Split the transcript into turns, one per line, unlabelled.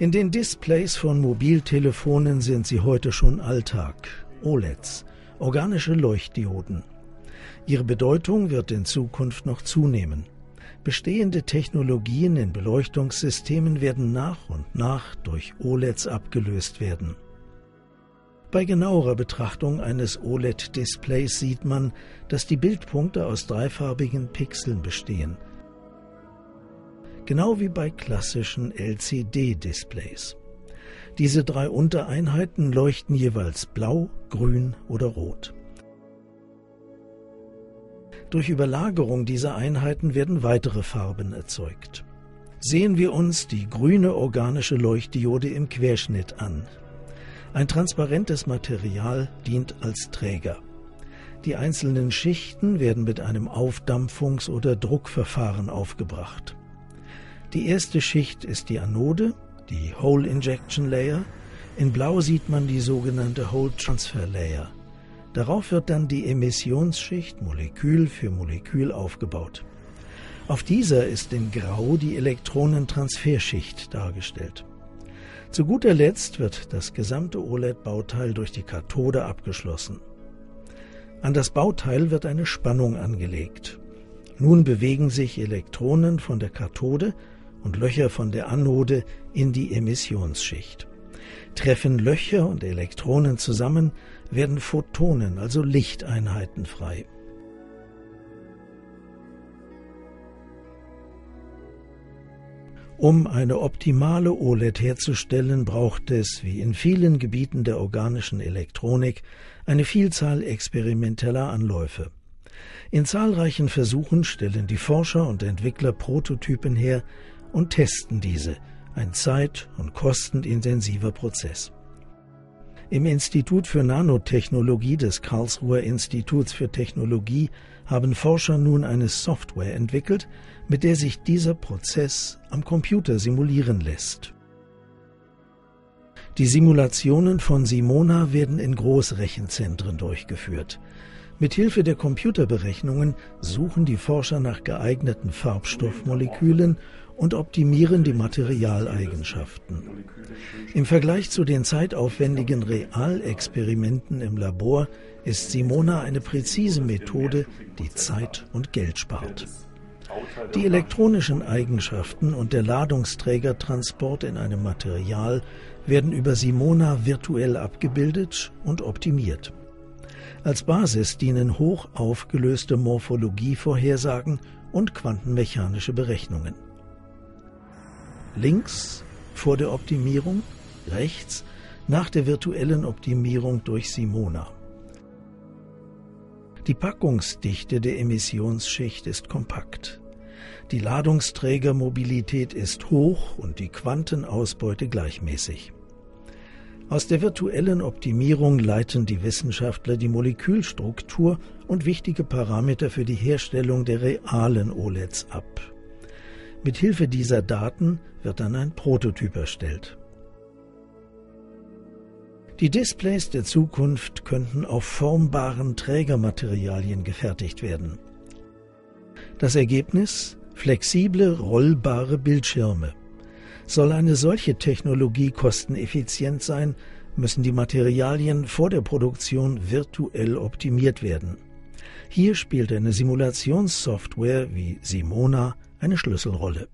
In den Displays von Mobiltelefonen sind sie heute schon Alltag. OLEDs, organische Leuchtdioden. Ihre Bedeutung wird in Zukunft noch zunehmen. Bestehende Technologien in Beleuchtungssystemen werden nach und nach durch OLEDs abgelöst werden. Bei genauerer Betrachtung eines OLED-Displays sieht man, dass die Bildpunkte aus dreifarbigen Pixeln bestehen. Genau wie bei klassischen LCD-Displays. Diese drei Untereinheiten leuchten jeweils blau, grün oder rot. Durch Überlagerung dieser Einheiten werden weitere Farben erzeugt. Sehen wir uns die grüne organische Leuchtdiode im Querschnitt an. Ein transparentes Material dient als Träger. Die einzelnen Schichten werden mit einem Aufdampfungs- oder Druckverfahren aufgebracht. Die erste Schicht ist die Anode, die Hole Injection Layer. In Blau sieht man die sogenannte Hole Transfer Layer. Darauf wird dann die Emissionsschicht Molekül für Molekül aufgebaut. Auf dieser ist in Grau die Elektronentransferschicht dargestellt. Zu guter Letzt wird das gesamte OLED-Bauteil durch die Kathode abgeschlossen. An das Bauteil wird eine Spannung angelegt. Nun bewegen sich Elektronen von der Kathode und Löcher von der Anode in die Emissionsschicht. Treffen Löcher und Elektronen zusammen, werden Photonen, also Lichteinheiten frei. Um eine optimale OLED herzustellen, braucht es, wie in vielen Gebieten der organischen Elektronik, eine Vielzahl experimenteller Anläufe. In zahlreichen Versuchen stellen die Forscher und Entwickler Prototypen her und testen diese, ein zeit- und kostenintensiver Prozess. Im Institut für Nanotechnologie des Karlsruher Instituts für Technologie haben Forscher nun eine Software entwickelt, mit der sich dieser Prozess am Computer simulieren lässt. Die Simulationen von Simona werden in Großrechenzentren durchgeführt. Mithilfe der Computerberechnungen suchen die Forscher nach geeigneten Farbstoffmolekülen und optimieren die Materialeigenschaften. Im Vergleich zu den zeitaufwendigen Realexperimenten im Labor ist Simona eine präzise Methode, die Zeit und Geld spart. Die elektronischen Eigenschaften und der Ladungsträgertransport in einem Material werden über Simona virtuell abgebildet und optimiert. Als Basis dienen hoch aufgelöste Morphologievorhersagen und quantenmechanische Berechnungen links vor der Optimierung, rechts nach der virtuellen Optimierung durch Simona. Die Packungsdichte der Emissionsschicht ist kompakt. Die Ladungsträgermobilität ist hoch und die Quantenausbeute gleichmäßig. Aus der virtuellen Optimierung leiten die Wissenschaftler die Molekülstruktur und wichtige Parameter für die Herstellung der realen OLEDs ab. Mit Hilfe dieser Daten wird dann ein Prototyp erstellt. Die Displays der Zukunft könnten auf formbaren Trägermaterialien gefertigt werden. Das Ergebnis? Flexible, rollbare Bildschirme. Soll eine solche Technologie kosteneffizient sein, müssen die Materialien vor der Produktion virtuell optimiert werden. Hier spielt eine Simulationssoftware wie Simona eine Schlüsselrolle.